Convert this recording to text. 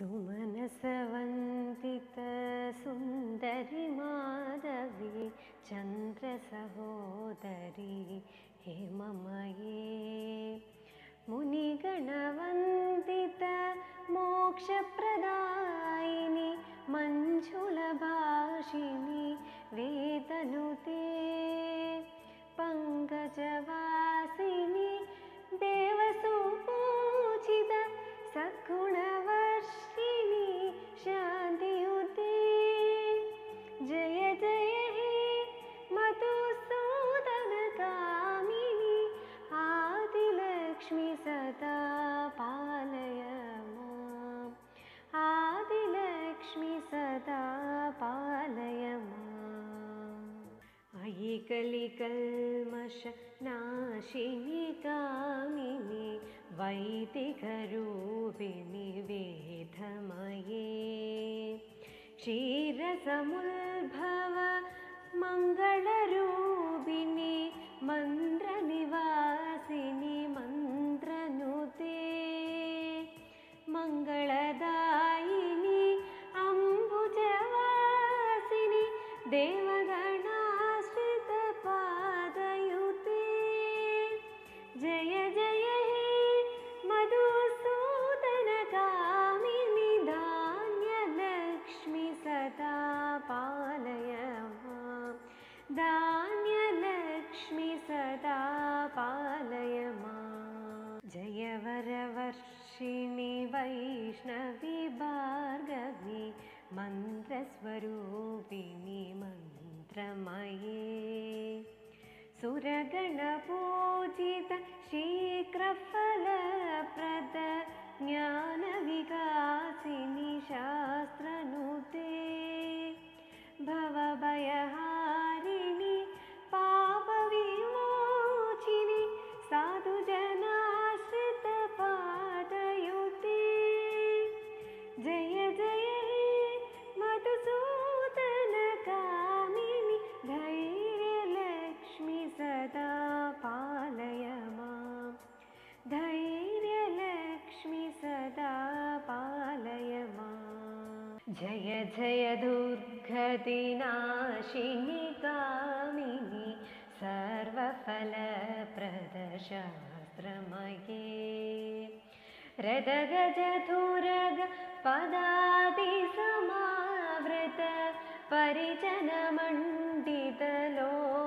सुमनसवन्दितसुन्दरि माधवी चन्द्रसहोदरी हेममये मुनिगणवन्दित अयि कलिकल्मष नाशिनि कामिनि वैदिकरूपिणि वेदमये क्षीरसमुद्भव मङ्गलरूपिणि मन्त्रनिवासिनि मन्त्रनुते। मङ्गलदायिनि अम्बुजवासिनि देवगणाश्रितपादयुते वैष्णवि भार्गवि मन्त्रस्वरूपिणि मन्त्रमये। सुरगणपूजित शीघ्रफलप्रद ज्ञानविकासिनि जय जय दुर्गतिनाशिनि कामिनि सर्वफलप्रदशास्त्रमये। रदगजधुरग पदादिसमावृत परिजनमण्डितलोक